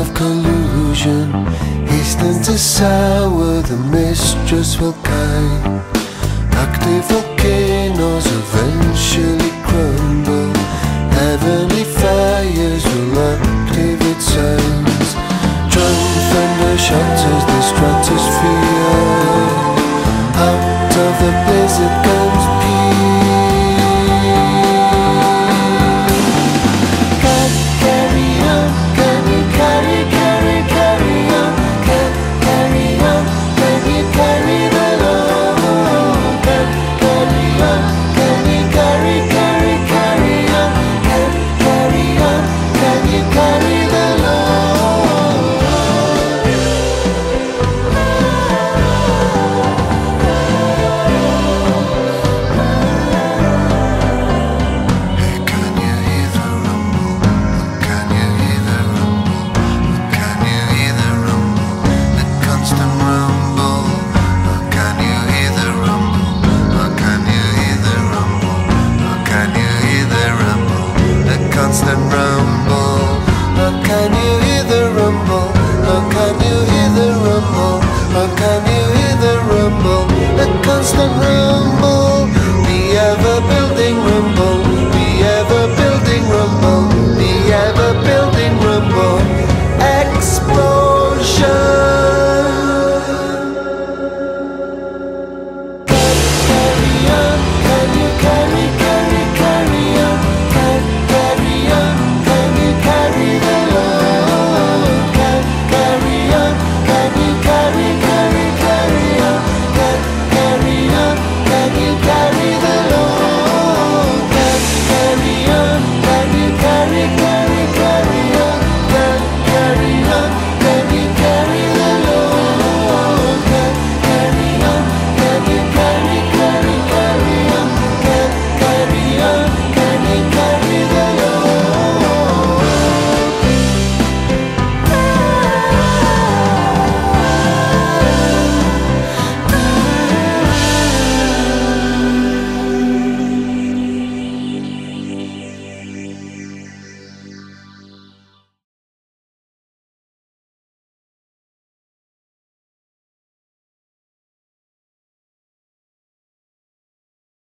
of collusion. Hasten to sour the mistrustful kind Active volcanoes eventually crumble. Heavenly fires will activate signs Drunk thunder shatters the stratosphere. Out of the blizzard Come in.